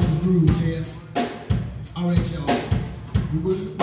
these grooves here. All right, y'all. We will, we,